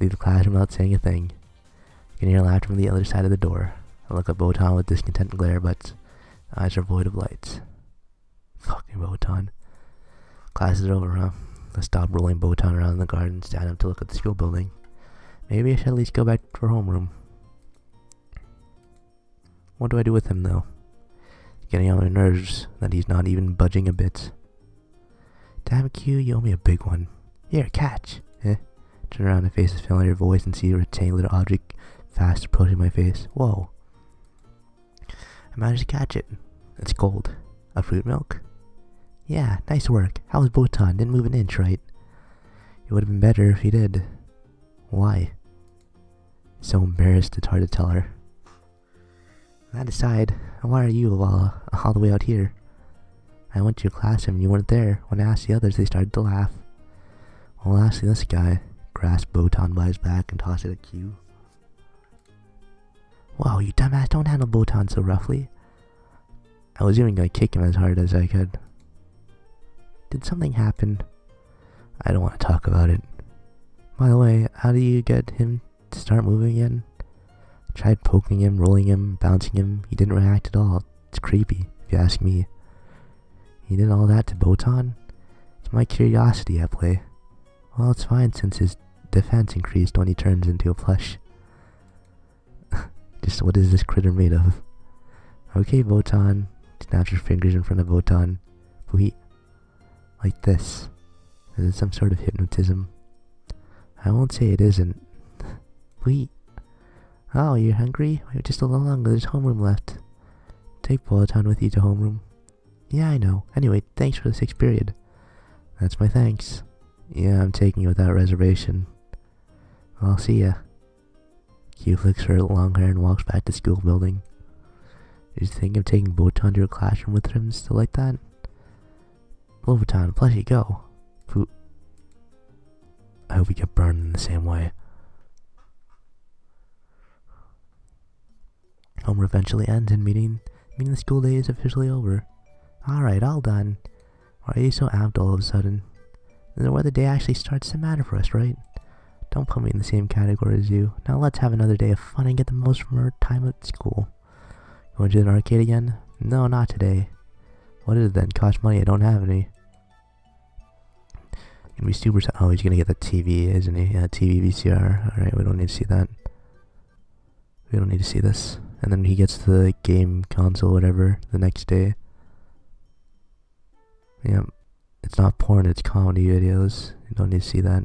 leave the classroom without saying a thing. Can hear laughter from the other side of the door. I look at Botan with discontent glare, but eyes are void of light. Fucking Botan. Class is over, huh? I stop rolling Botan around in the garden, and stand up to look at the school building. Maybe I should at least go back to homeroom. What do I do with him, though? Getting on my nerves that he's not even budging a bit. Damn Kyou, you owe me a big one. Here, catch! Turn around and face his your voice and see a rectangular object fast approaching my face. Whoa. I managed to catch it. It's cold. A fruit milk? Yeah, nice work. How was Botan? Didn't move an inch, right? It would have been better if he did. Why? So embarrassed it's hard to tell her. That aside, why are you all, all the way out here? I went to your classroom and you weren't there. When I asked the others, they started to laugh. Well, lastly, this guy grasped Botan by his back and tossed it at Kyou. Wow, you dumbass, don't handle Botan so roughly. I was even gonna kick him as hard as I could. Did something happen? I don't want to talk about it. By the way, how do you get him to start moving again? Tried poking him, rolling him, bouncing him. He didn't react at all. It's creepy, if you ask me. He did all that to Botan? It's my curiosity at play. Well, it's fine since his defense increased when he turns into a plush. Just what is this critter made of? Okay, Botan. Snaps your fingers in front of Botan. Wait. Like this. Is it some sort of hypnotism? I won't say it isn't. Wait. Oh, you're hungry? Wait just a little longer. There's homeroom left. Take Botan with you to homeroom. Yeah, I know. Anyway, thanks for the sixth period. That's my thanks. Yeah, I'm taking you without reservation. I'll see ya. Kyou flicks her long hair and walks back to school building. Did you think of taking Botan to your classroom with him still like that? Lobotan, plushy, go. I hope we get burned in the same way. Homer eventually ends and meeting, meaning the school day is officially over. Alright, all done. Why are you so amped all of a sudden? Then where the day actually starts to matter for us, right? Don't put me in the same category as you. Now let's have another day of fun and get the most from our time at school. Going to the arcade again? No, not today. What is it then? Cost money, I don't have any. Gonna be super. Oh, he's gonna get the TV, isn't he? Yeah, TV VCR. Alright, we don't need to see that. We don't need to see this. And then he gets the game console, whatever, the next day. Yep. It's not porn, it's comedy videos. You don't need to see that.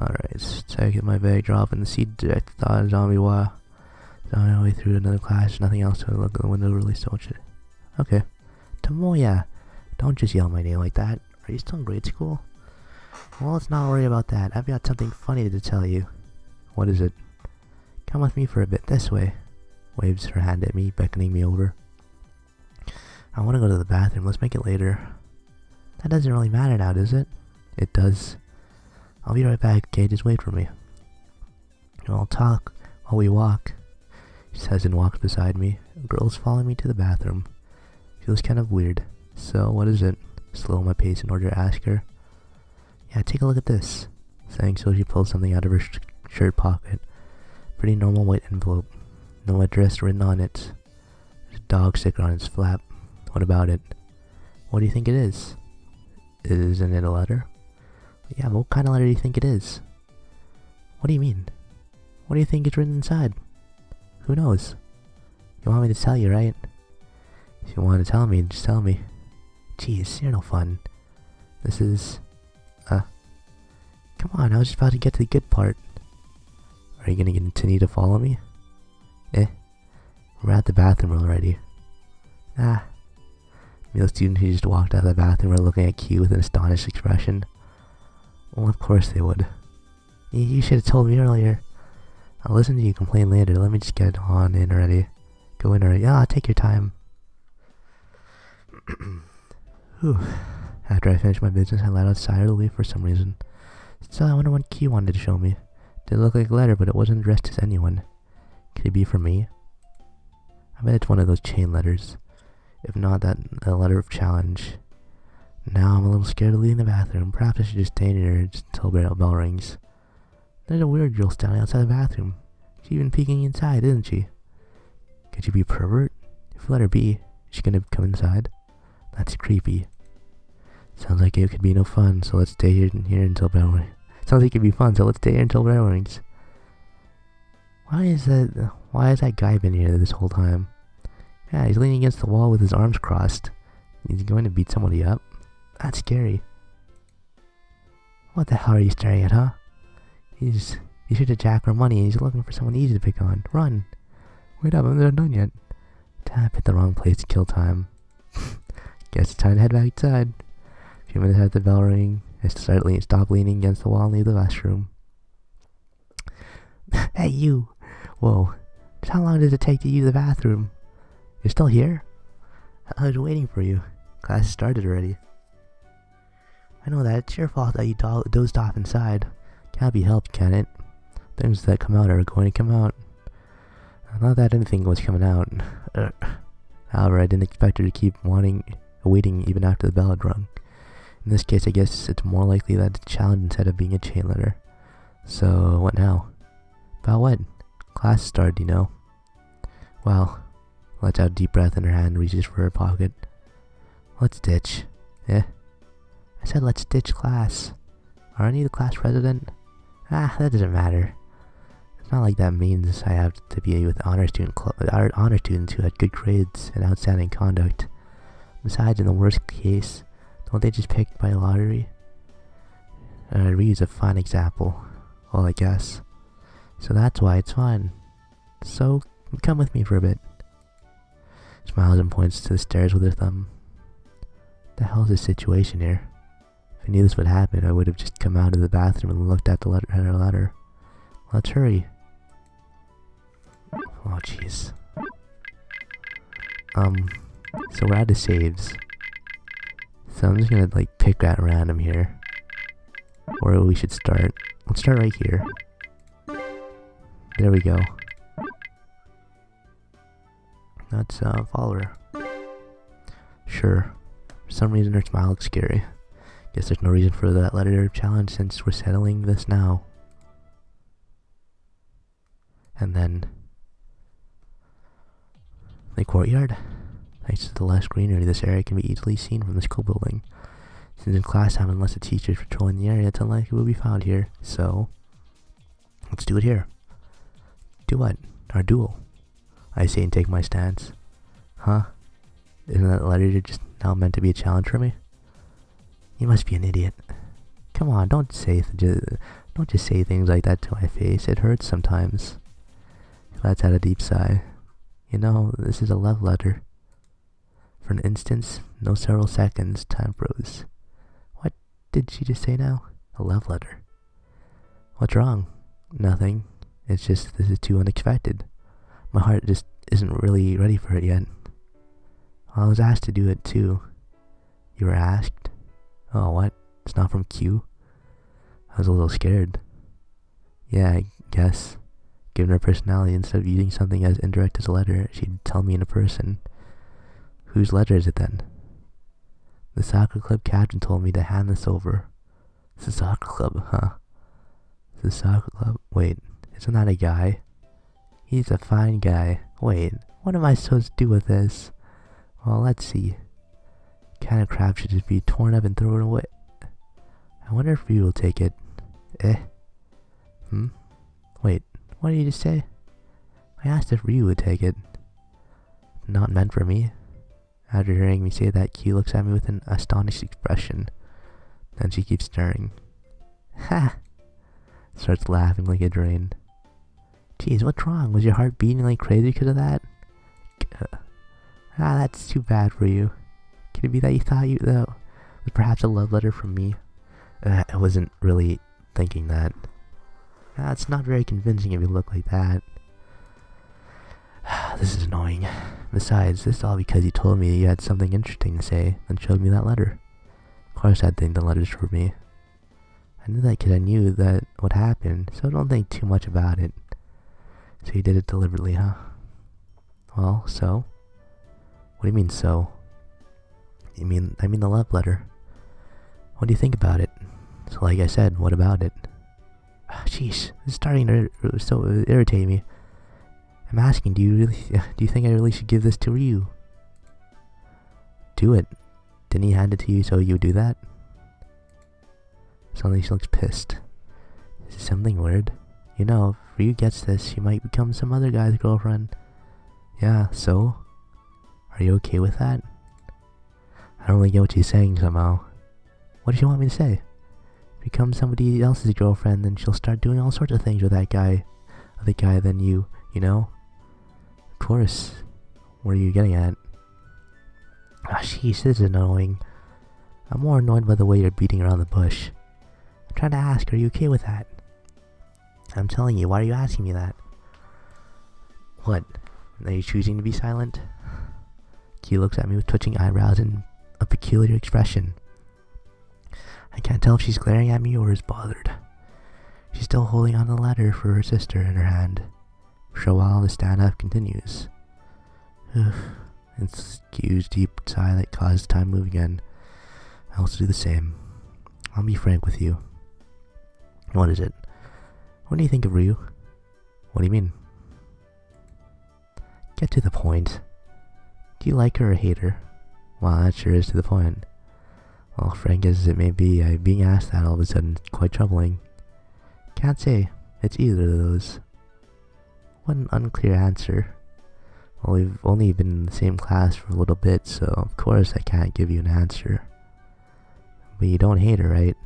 Alright, it my bag, drop in the seat, direct thought, zombie. Zombie all the way through another class, nothing else to look at the window, really shit. Okay. Tomoya, don't just yell my name like that. Are you still in grade school? Well, let's not worry about that. I've got something funny to tell you. What is it? Come with me for a bit, this way. Waves her hand at me, beckoning me over. I want to go to the bathroom, let's make it later. That doesn't really matter now, does it? It does. I'll be right back, okay? Just wait for me. And I'll talk while we walk. She says and walks beside me. A girl's following me to the bathroom. Feels kind of weird. So, what is it? Slow my pace in order to ask her. Yeah, take a look at this. Saying so, she pulls something out of her sh shirt pocket. Pretty normal white envelope. No address written on it. There's a dog sticker on its flap. What about it? What do you think it is? Isn't it a letter? Yeah, what kind of letter do you think it is? What do you mean? What do you think is written inside? Who knows? You want me to tell you, right? If you want to tell me, just tell me. Jeez, you're no fun. This is... Uh... Come on, I was just about to get to the good part. Are you gonna continue to follow me? Eh. We're at the bathroom already. Ah. Male student who just walked out of the bathroom were looking at Kyou with an astonished expression. Well, of course they would. You should have told me earlier. I'll listen to you complain later. Let me just get on in already. Go in already. Ah, take your time. After I finished my business, I let out a sigh of relief for some reason. Still, I wonder what Kyou wanted to show me. Did look like a letter, but it wasn't addressed to anyone. Could it be for me? I bet it's one of those chain letters. If not, that a letter of challenge. Now I'm a little scared of leaving the bathroom. Perhaps I should just stay in here until the bell rings. There's a weird girl standing outside the bathroom. She's even peeking inside, isn't she? Could she be a pervert? If we let her be, is she gonna come inside? That's creepy. Sounds like it could be no fun, so let's stay here, here until bell rings. Sounds like it could be fun, so let's stay here until bell rings. Why is that? Why has that guy been here this whole time? Yeah, he's leaning against the wall with his arms crossed. He's going to beat somebody up. That's scary. What the hell are you staring at, huh? He's he's here to jack our money and he's looking for someone easy to pick on. Run! Wait up, I'm not done yet. Tap hit the wrong place to kill time. Guess it's time to head back inside. A few minutes after the bell ring, I start lean, stop leaning against the wall and leave the restroom. hey, you! Whoa. How long does it take to use the bathroom? You're still here? I was waiting for you. Class started already. I know that. It's your fault that you do dozed off inside. Can't be helped, can it? Things that come out are going to come out. Not that anything was coming out. Uh, however, I didn't expect her to keep wanting, waiting even after the bell had rung. In this case, I guess it's more likely that it's a challenge instead of being a chain letter. So, what now? About what? Class started, you know. Well, lets out a deep breath and her hand reaches for her pocket. Let's ditch. Eh? I said let's ditch class. Aren't you the class president? Ah, that doesn't matter. It's not like that means I have to be with honor student club, honor students who had good grades and outstanding conduct. Besides, in the worst case, don't they just pick by lottery? Uh, Ryu's a fine example. Well, I guess. So that's why it's fun. So, come with me for a bit. Smiles and points to the stairs with her thumb. The hell's the situation here? I knew this would happen, I would have just come out of the bathroom and looked at the letter at her letter. Let's hurry. Oh jeez. Um, so we're out of saves. So I'm just gonna like pick at random here. Where we should start. Let's start right here. There we go. Let's uh, follow her. Sure. For some reason her smile looks scary. Guess there's no reason for that letter challenge since we're settling this now. And then the courtyard. Thanks to the less greenery, this area can be easily seen from the school building. Since in class time, unless a teacher is patrolling the area, it's unlikely it will be found here. So, let's do it here. Do what? Our duel. I say and take my stance. Huh? Isn't that letter just now meant to be a challenge for me? You must be an idiot. Come on, don't say don't just say things like that to my face. It hurts sometimes. Let's add a deep sigh. You know, this is a love letter. For an instant, no several seconds, time froze. What did she just say now? A love letter. What's wrong? Nothing. It's just this is too unexpected. My heart just isn't really ready for it yet. I was asked to do it too. You were asked? Oh, what? It's not from Kyou? I was a little scared. Yeah, I guess. Given her personality, instead of using something as indirect as a letter, she'd tell me in a person. Whose letter is it then? The soccer club captain told me to hand this over. It's a soccer club, huh? The soccer club? Wait, isn't that a guy? He's a fine guy. Wait, what am I supposed to do with this? Well, let's see. Kind of crap should just be torn up and thrown away. I wonder if you will take it. Eh? Hmm? Wait, what did you just say? I asked if Ryu would take it. Not meant for me. After hearing me say that, Kyou looks at me with an astonished expression. Then she keeps staring. Ha! Starts laughing like a drain. Jeez, what's wrong? Was your heart beating like crazy because of that? Ah, that's too bad for you. Could it be that you thought you that was perhaps a love letter from me? Uh, I wasn't really thinking that. That's it's not very convincing if you look like that. this is annoying. Besides, this is all because you told me you had something interesting to say and showed me that letter. Of course I'd think the letter's for me. I knew that because I knew that would happen, so don't think too much about it. So you did it deliberately, huh? Well, so? What do you mean, so? You mean, I mean the love letter. What do you think about it? So, like I said, what about it? Ah, jeez, it's starting to so irritate me. I'm asking, do you really, do you think I really should give this to Ryu? Do it. Didn't he hand it to you so you do that? Suddenly she looks pissed. Is it something weird? You know, if Ryu gets this, she might become some other guy's girlfriend. Yeah, so? Are you okay with that? I don't really get what she's saying somehow. What does she want me to say? Become somebody else's girlfriend, then she'll start doing all sorts of things with that guy. Other guy than you, you know? Of course. What are you getting at? Ah, sheesh, this is annoying. I'm more annoyed by the way you're beating around the bush. I'm trying to ask, are you okay with that? I'm telling you, why are you asking me that? What? Are you choosing to be silent? Kyou looks at me with twitching eyebrows and a peculiar expression. I can't tell if she's glaring at me or is bothered. She's still holding on the ladder for her sister in her hand. For a while, the stand-up continues. it's a huge, deep sigh that causes time move again. I also do the same. I'll be frank with you. What is it? What do you think of Ryu? What do you mean? Get to the point. Do you like her or hate her? Well, that sure is to the point. Well, frank as it may be, I being asked that all of a sudden is quite troubling. Can't say. It's either of those. What an unclear answer. Well, we've only been in the same class for a little bit, so of course I can't give you an answer. But you don't hate her, right?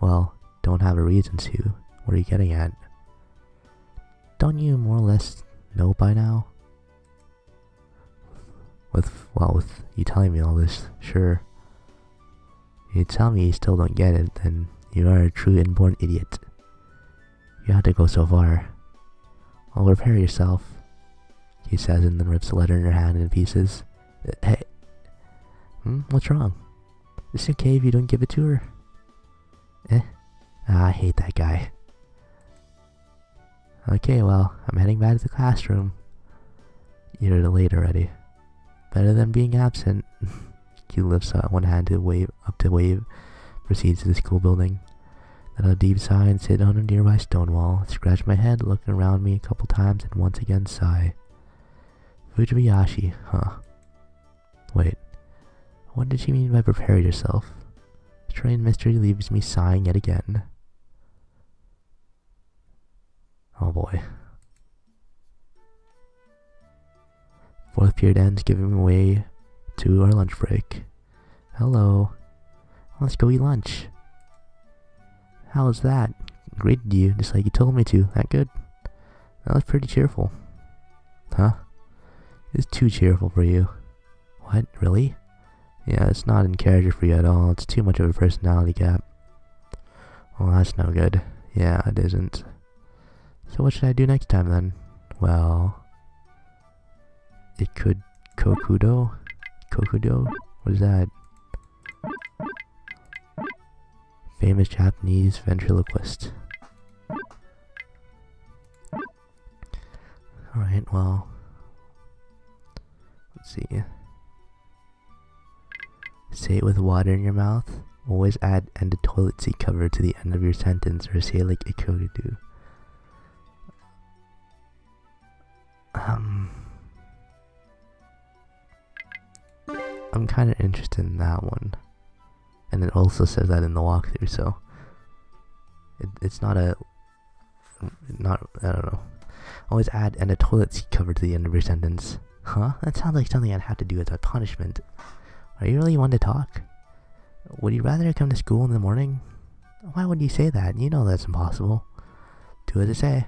Well, don't have a reason to. What are you getting at? Don't you more or less know by now? With, well, with you telling me all this, sure. If you tell me you still don't get it, then you are a true inborn idiot. You had to go so far. I'll repair yourself, he says and then rips the letter in her hand in pieces. Uh, hey, hmm, what's wrong? Is it okay if you don't give it to her? Eh? Ah, I hate that guy. Okay, well, I'm heading back to the classroom. You're late already. Better than being absent. he lifts up one hand to wave up to wave, proceeds to the school building. Then a deep sigh and sit on a nearby stone wall, scratch my head, look around me a couple times, and once again sigh. Fujibayashi, huh? Wait, what did she mean by prepare yourself? The train mystery leaves me sighing yet again. Oh boy. Fourth period ends, giving way to our lunch break. Hello. Let's go eat lunch. How's that? Greeted you, just like you told me to. That good? That was pretty cheerful. Huh? It's too cheerful for you. What? Really? Yeah, it's not in character for you at all. It's too much of a personality gap. Well, that's no good. Yeah, it isn't. So what should I do next time then? Well, it could Kokudo? Kokudo? What is that? Famous Japanese ventriloquist. Alright, well. Let's see. Say it with water in your mouth. Always add and a toilet seat cover to the end of your sentence or say like do. Um, I'm kind of interested in that one. And it also says that in the walkthrough, so it, it's not a not I don't know. Always add and a toilet seat cover to the end of your sentence. Huh? That sounds like something I'd have to do as a punishment. Are you really one to talk? Would you rather come to school in the morning? Why would you say that? You know that's impossible. Do as I say.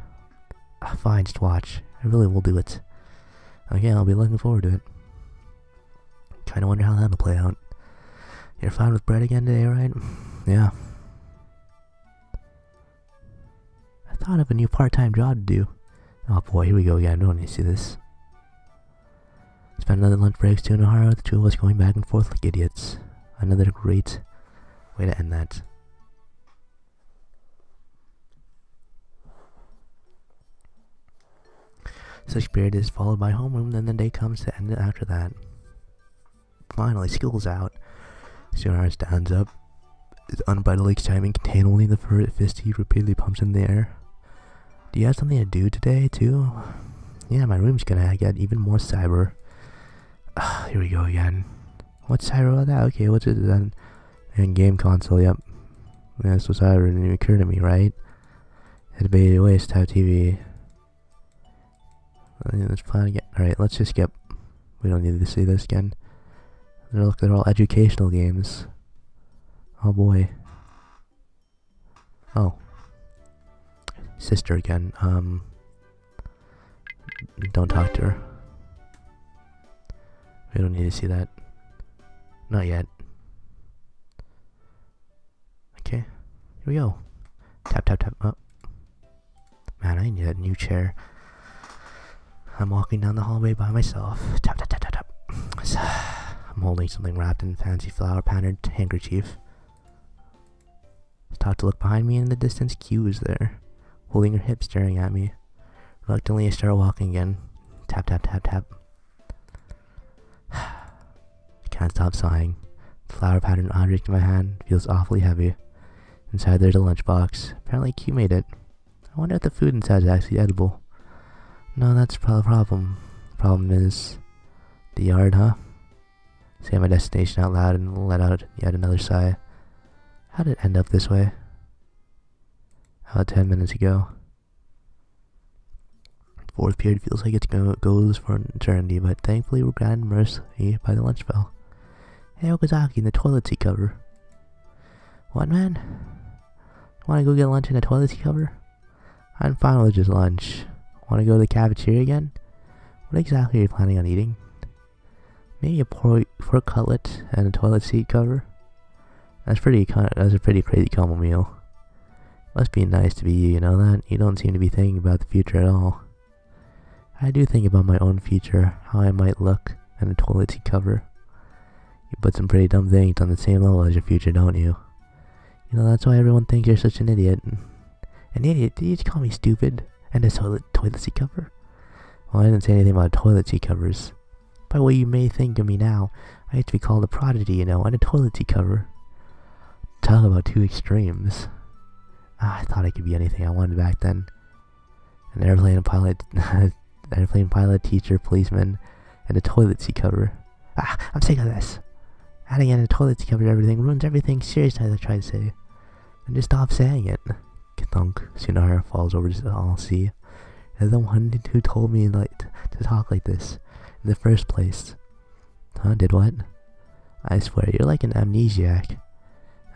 Ah, fine, just watch. I really will do it. Again, I'll be looking forward to it. Kinda wonder how that'll play out. You're fine with bread again today, right? Yeah. I thought of a new part-time job to do. Oh boy, here we go again. Don't need to see this. Spend another lunch break to Nohara, the two of us going back and forth like idiots. Another great way to end that. Such period is followed by homeroom, then the day comes to end it after that. Finally, school's out. Sunar stands up His unbridled excitement contained only the fist he repeatedly pumps in the air. Do you have something to do today, too? Yeah, my room's gonna get even more cyber. Uh, here we go again. What's cyber about that? Okay, what's it then? And game console, yep. Yeah, so cyber didn't even occur to me, right? It'd be a waste to have TV. Let's plan again. Alright, let's just skip. We don't need to see this again. Look, they're all educational games. Oh boy. Oh. Sister again. Um. Don't talk to her. We don't need to see that. Not yet. Okay. Here we go. Tap, tap, tap. Oh. Man, I need a new chair. I'm walking down the hallway by myself. Tap, tap, tap, tap, tap. I'm holding something wrapped in a fancy flower patterned handkerchief. Stop to look behind me and in the distance. Kyou is there, holding her hip, staring at me. Reluctantly, I start walking again. Tap, tap, tap, tap. I can't stop sighing. The flower patterned object in my hand feels awfully heavy. Inside there's a lunchbox. Apparently Q made it. I wonder if the food inside is actually edible. No, that's the problem. Problem is the yard, huh? Say my destination out loud and let out yet another sigh. How did it end up this way? About ten minutes ago. Fourth period feels like it go goes for an eternity, but thankfully we're granted mercy by the lunch bell. Hey Okazaki, in the toilet seat cover. What, man? Wanna go get lunch in a toilet seat cover? I'm fine with just lunch. Wanna go to the cafeteria again? What exactly are you planning on eating? Maybe a pork, cutlet and a toilet seat cover? That's pretty that's a pretty crazy combo meal. Must be nice to be you, you know that? You don't seem to be thinking about the future at all. I do think about my own future, how I might look, and a toilet seat cover. You put some pretty dumb things on the same level as your future, don't you? You know, that's why everyone thinks you're such an idiot. An idiot? Did you just call me stupid? And a toilet, toilet seat cover? Well, I didn't say anything about toilet seat covers. By what you may think of me now, I used to be called a prodigy, you know, and a toilet seat cover. Talk about two extremes. Ah, I thought I could be anything I wanted back then. An airplane pilot, airplane pilot, teacher, policeman, and a toilet seat cover. Ah, I'm sick of this. Adding in a toilet seat cover to everything ruins everything seriously I try to say. And just stop saying it. Thunk. Tsunara falls over to all sea. You're the one who told me like to talk like this in the first place. Huh? Did what? I swear, you're like an amnesiac.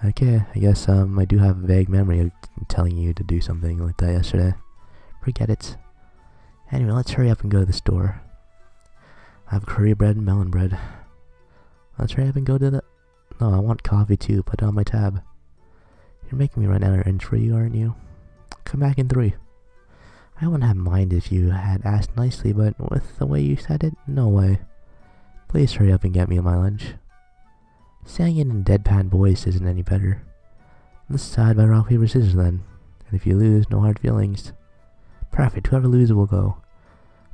Okay, I guess um I do have a vague memory of telling you to do something like that yesterday. Forget it. Anyway, let's hurry up and go to the store. I have curry bread and melon bread. Let's hurry up and go to the... No, I want coffee too. Put it on my tab. You're making me run out of inch for you, aren't you? Come back in three. I wouldn't have minded if you had asked nicely, but with the way you said it, no way. Please hurry up and get me my lunch. Saying it in deadpan voice isn't any better. Let's decide by rock, paper, scissors then. And if you lose, no hard feelings. Perfect, whoever loses will go.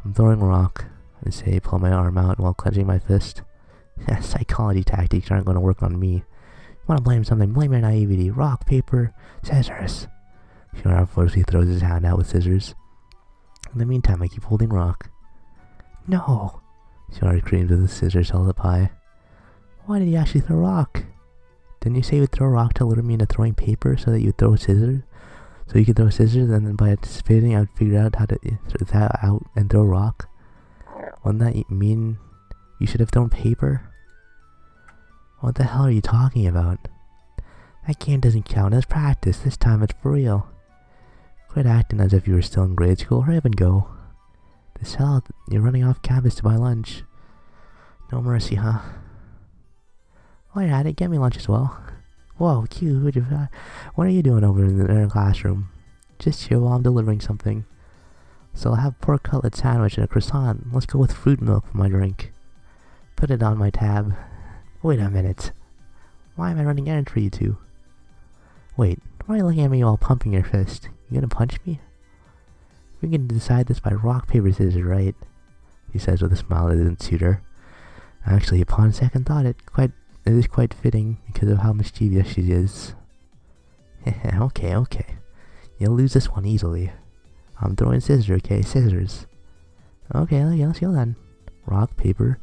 I'm throwing a rock. I say, pull my arm out while clenching my fist. Psychology tactics aren't going to work on me. Want to blame something, blame your naivety. Rock, paper, scissors. Sure, forcefully throws his hand out with scissors. In the meantime, I keep holding rock. No! Shiora screams with the scissors held up high. Why did you actually throw rock? Didn't you say you would throw rock to lure me into throwing paper so that you would throw scissors? So you could throw scissors and then by anticipating I would figure out how to throw that out and throw rock? Wouldn't that mean you should have thrown paper? What the hell are you talking about? That game doesn't count as practice. This time it's for real. Quit acting as if you were still in grade school. Hurry up and go. This hell, you're running off campus to buy lunch. No mercy, huh? Oh, while you're at it, get me lunch as well. Whoa, Kyou, uh, what are you doing over in the classroom? Just chill while I'm delivering something. So I'll have pork cutlet sandwich and a croissant. Let's go with fruit milk for my drink. Put it on my tab. Wait a minute. Why am I running errands for you two? Wait, why are you looking at me while pumping your fist? You gonna punch me? We can decide this by rock, paper, scissors, right? He says with a smile that doesn't suit her. Actually, upon second thought, it quite it is quite fitting because of how mischievous she is. okay, okay. You'll lose this one easily. I'm throwing scissors, okay? Scissors. Okay, let's go then. Rock, paper.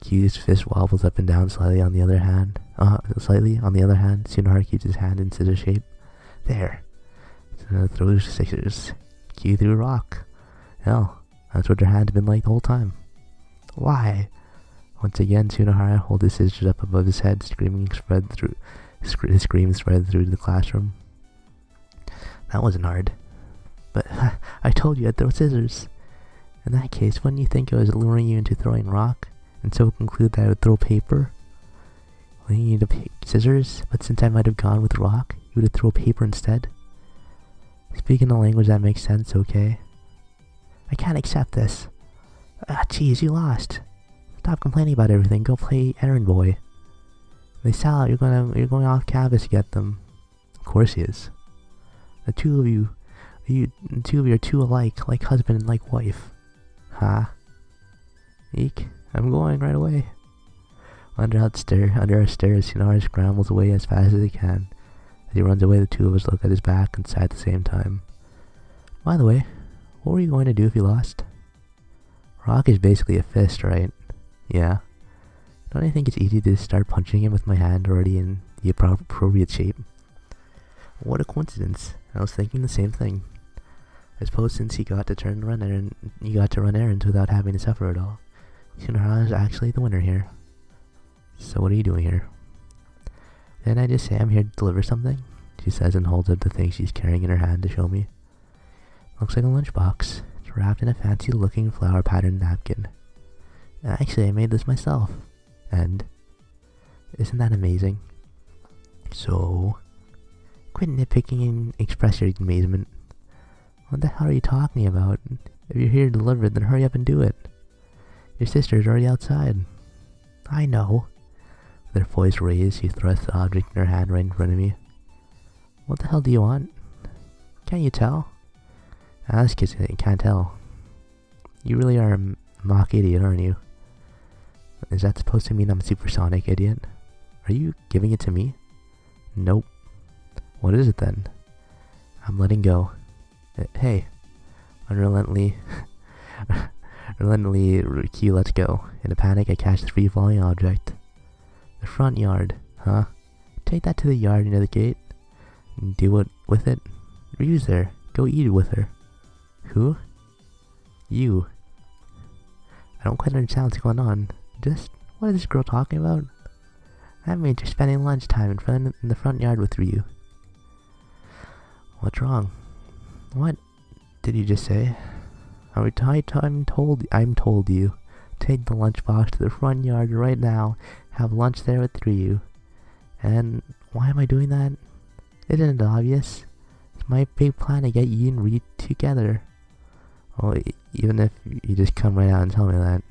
Kyou's fist wobbles up and down slightly on the other hand. Uh, slightly on the other hand. Sunohara keeps his hand in scissor shape. There. Throws scissors. Kyou threw rock. Hell, that's what their hand's been like the whole time. Why? Once again, Sunohara holds his scissors up above his head, screaming spread through. Sc scream spread through the classroom. That wasn't hard. But I told you I'd throw scissors. In that case, wouldn't you think I was luring you into throwing rock, and so conclude that I would throw paper? Well, you need scissors, but since I might have gone with rock, you would throw paper instead? Speaking a language that makes sense, okay? I can't accept this. Ah, jeez, you lost. Stop complaining about everything. Go play errand boy. They sell out. You're gonna. You're going off canvas to get them. Of course he is. The two of you, you, two of you are too alike, like husband and like wife. Huh? Eek! I'm going right away. Under our stair, under our stairs, Sunohara scrambles away as fast as he can. He runs away, the two of us look at his back and sigh at the same time. By the way, what were you going to do if you lost? Rock is basically a fist, right? Yeah. Don't I think it's easy to start punching him with my hand already in the appropriate shape? What a coincidence. I was thinking the same thing. I suppose since he got to turn run errand, he got to run errands without having to suffer at all. Sunohara is actually the winner here. So what are you doing here? Then I just say I'm here to deliver something? She says and holds up the thing she's carrying in her hand to show me. Looks like a lunchbox. It's wrapped in a fancy looking flower patterned napkin. Actually, I made this myself. And isn't that amazing? So, quit nitpicking and express your amazement. What the hell are you talking about? If you're here to deliver then hurry up and do it. Your sister's already outside. I know. Her voice raised, she thrust the object in her hand right in front of me. What the hell do you want? Can't you tell? i Ask kids can't tell. You really are a mock idiot, aren't you? Is that supposed to mean I'm a supersonic idiot? Are you giving it to me? Nope. What is it then? I'm letting go. Uh, hey, unrelentingly, relentlessly, Kyou lets go. In a panic, I catch the free falling object. Front yard, huh? Take that to the yard near the gate. And do what with it? Ryu's there. Go eat it with her. Who? You. I don't quite understand what's going on. Just, what is this girl talking about? That means you're spending lunchtime in front in the front yard with Ryu. What's wrong? What did you just say? I'm, I'm told I'm told you. Take the lunchbox to the front yard right now. Have lunch there with Ryu. And why am I doing that? Isn't it obvious? It's my big plan to get you and Ryu together. Well, even if you just come right out and tell me that.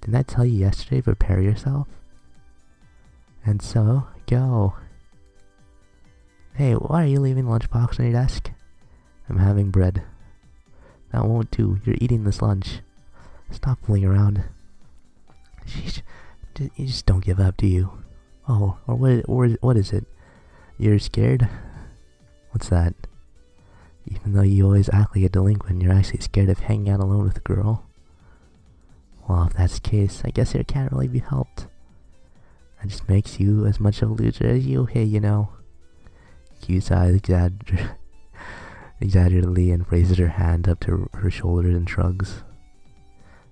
Didn't I tell you yesterday, prepare yourself? And so, go. Hey, why are you leaving lunchbox on your desk? I'm having bread. That won't do. You're eating this lunch. Stop fooling around. Sheesh. You just don't give up, do you? Oh, or what? Or what is it? You're scared? What's that? Even though you always act like a delinquent, you're actually scared of hanging out alone with a girl. Well, if that's the case, I guess it can't really be helped. That just makes you as much of a loser as you, hey, you know. Eyes exagger exaggeratedly and raises her hand up to her shoulders and shrugs.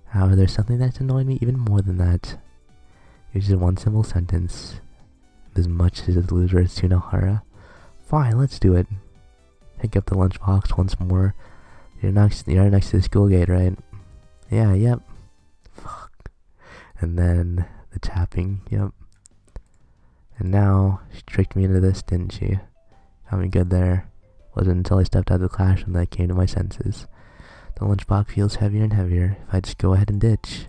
However, there's something that's annoyed me even more than that. Just one simple sentence. As much as a loser as Sunohara. Fine, let's do it. Pick up the lunchbox once more. You're next you're next to the school gate, right? Yeah, yep. Fuck. And then the tapping, yep. And now, she tricked me into this, didn't she? Got me good there. Wasn't until I stepped out of the classroom that I came to my senses. The lunchbox feels heavier and heavier if I just go ahead and ditch.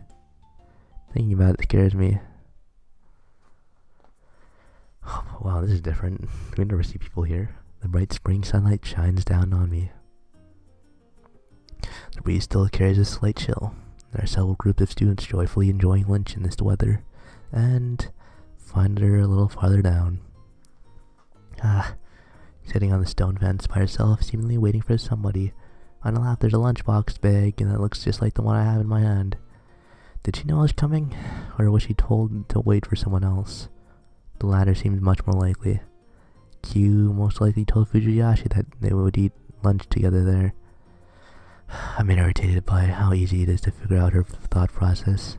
Thinking about it scares me. wow, this is different. We never see people here. The bright spring sunlight shines down on me. The breeze still carries a slight chill. There are several groups of students joyfully enjoying lunch in this weather, and find her a little farther down. Ah, sitting on the stone fence by herself, seemingly waiting for somebody. On the lap, there's a lunchbox bag, and it looks just like the one I have in my hand. Did she know I was coming, or was she told to wait for someone else? The latter seems much more likely. Kyou most likely told Fujibayashi that they would eat lunch together there. I'm irritated by how easy it is to figure out her thought process.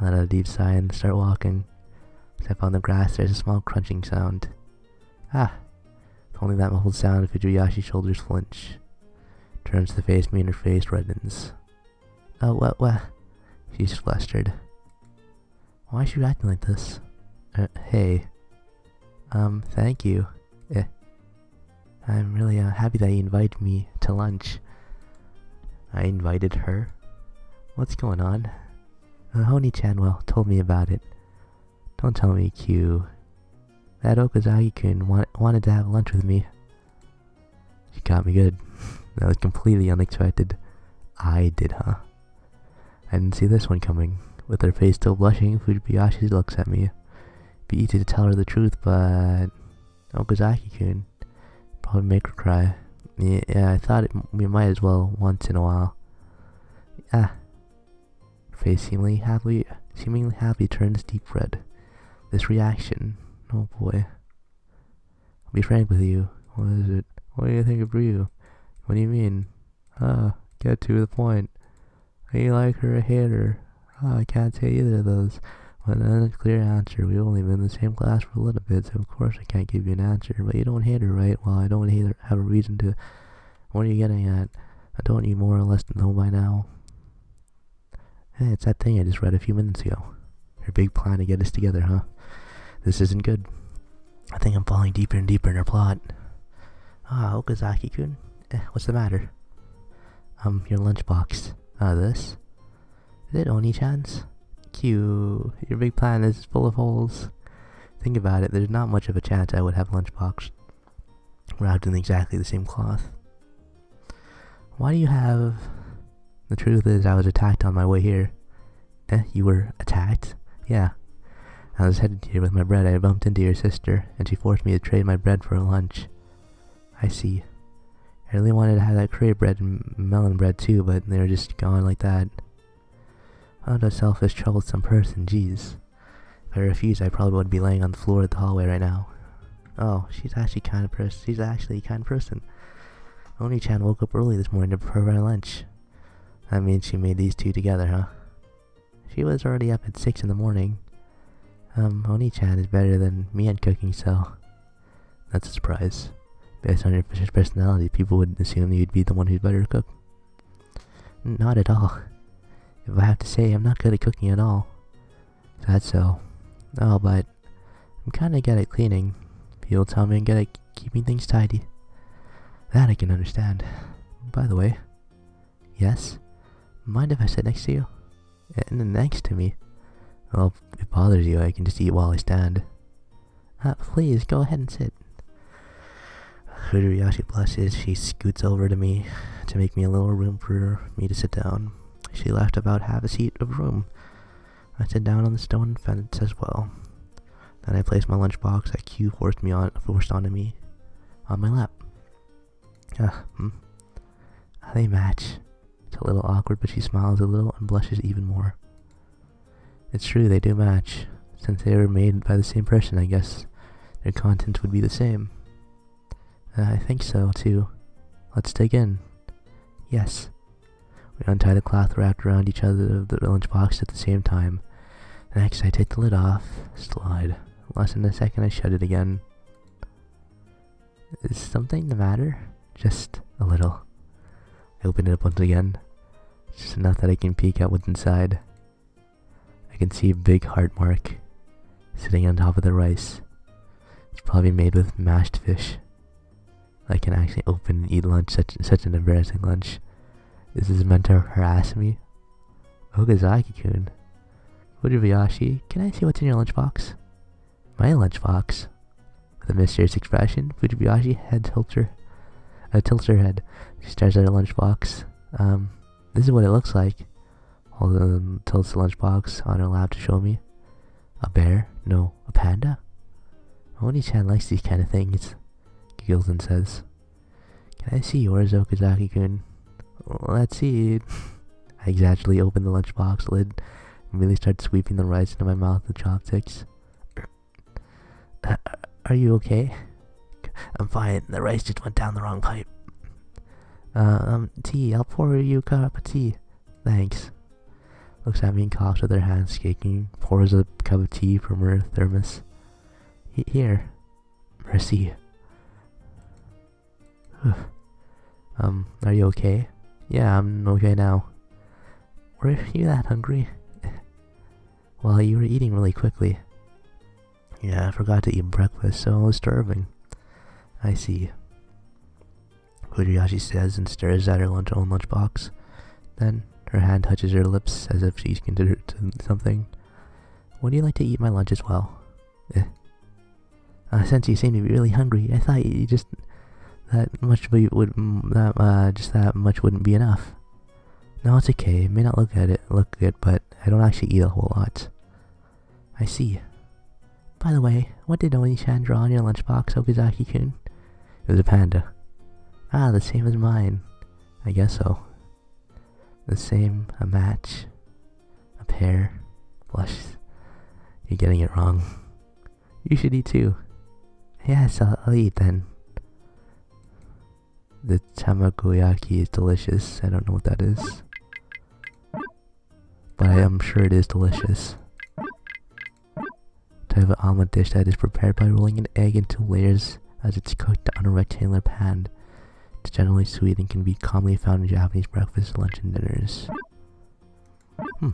I let out a deep sigh and start walking. Step on the grass, there's a small crunching sound. Ah! Only that muffled sound, Fujibayashi's shoulders flinch. Turns to face me and her face reddens. Oh, what, what? She's flustered. Why is she acting like this? Uh, hey. Um, thank you. Eh. I'm really uh, happy that you invited me to lunch. I invited her? What's going on? Uh, Onee-chan, well, told me about it. Don't tell me, Kyou. That Okazaki-kun wa wanted to have lunch with me. She got me good. that was completely unexpected. I did, huh? I didn't see this one coming. With her face still blushing, Fujibayashi looks at me. Be easy to tell her the truth, but Okazaki-kun probably make her cry. Yeah, yeah I thought it, we might as well once in a while. Ah. Face seemingly happy, seemingly happy turns deep red. This reaction, oh boy. I'll be frank with you. What is it? What do you think of Ryu? What do you mean? Ah, get to the point. Are you like her or hate her? I can't say either of those. With an unclear answer, we've only been in the same class for a little bit, so of course I can't give you an answer. But you don't hate her, right? Well, I don't hate her, have a reason to. What are you getting at? I don't you more or less know by now? Hey, it's that thing I just read a few minutes ago. Her big plan to get us together, huh? This isn't good. I think I'm falling deeper and deeper in her plot. Ah, Okazaki-kun? Eh, what's the matter? Um, your lunchbox. Ah, this? Is it Onee-chan's? Kyou, your big plan is full of holes. Think about it, there's not much of a chance I would have lunchbox wrapped in exactly the same cloth. Why do you have... The truth is, I was attacked on my way here. Eh, you were attacked? Yeah. I was headed here with my bread. I bumped into your sister, and she forced me to trade my bread for lunch. I see. I really wanted to have that crepe bread and melon bread too, but they were just gone like that. What a selfish, troublesome person, jeez. If I refused, I probably would be laying on the floor of the hallway right now. Oh, she's actually kind of person. She's actually a kind person. Onee-chan woke up early this morning to prepare our lunch. That means she made these two together, huh? She was already up at 6 in the morning. Um, Onee-chan is better than me at cooking, so... That's a surprise. Based on your personality, people would assume you'd be the one who's better to cook. Not at all. If I have to say, I'm not good at cooking at all. That's so. Oh, but I'm kinda good at cleaning. People tell me I'm good at keeping things tidy. That I can understand. By the way, yes? Mind if I sit next to you? And next to me? Well, if it bothers you, I can just eat while I stand. Uh, please, go ahead and sit. Fujibayashi blushes. She scoots over to me to make me a little room for me to sit down. She left about half a seat of room. I sit down on the stone fence as well. Then I place my lunchbox that Q forced me on forced onto me on my lap. Uh, hmm. They match. It's a little awkward, but she smiles a little and blushes even more. It's true, they do match. Since they were made by the same person, I guess their content would be the same. Uh, I think so, too. Let's dig in. Yes. We untie the cloth wrapped around each other of the lunchbox at the same time. Next, I take the lid off, slide. Less than a second, I shut it again. Is something the matter? Just a little. I open it up once again. Just enough that I can peek at what's inside. I can see a big heart mark sitting on top of the rice. It's probably made with mashed fish. I can actually open and eat lunch, such, such an embarrassing lunch. This is meant to harass me. Okazaki-kun. Fujibayashi, can I see what's in your lunchbox? My lunchbox? With a mysterious expression, Fujibayashi head tilts her, uh, tilts her head. She stares at her lunchbox. Um, this is what it looks like. Holds um, tilts the lunchbox on her lap to show me. A bear? No, a panda? Onee-chan likes these kind of things. giggles and says, Can I see yours, Okazaki-kun? Let's see. I exaggerately open the lunchbox lid and really start sweeping the rice into my mouth with chopsticks. Are you okay? I'm fine. The rice just went down the wrong pipe. Uh, um, tea. I'll pour you a cup of tea. Thanks. Looks at me and coughs with her hands shaking. Pours a cup of tea from her thermos. Here. Mercy. um, are you okay? Yeah, I'm okay now. Were you that hungry? well, you were eating really quickly. Yeah, I forgot to eat breakfast, so I was starving. I see. Fujibayashi says and stares at her lunch own lunchbox. Then her hand touches her lips as if she's considered something. Would you like to eat my lunch as well? Eh. Uh, since you seem to be really hungry, I thought you just that much would that uh, just that much wouldn't be enough. No, it's okay. It may not look at it look good, but I don't actually eat a whole lot. I see. By the way, what did Onee-chan draw on your lunchbox, Okazaki-kun? It was a panda. Ah, the same as mine. I guess so. The same, a match, a pair. Blush. You're getting it wrong. You should eat too. Yes, I'll, I'll eat then. The tamagoyaki is delicious. I don't know what that is. But I am sure it is delicious. Type of omelet dish that is prepared by rolling an egg into layers as it's cooked on a rectangular pan. It's generally sweet and can be commonly found in Japanese breakfast, lunch, and dinners. Hmm.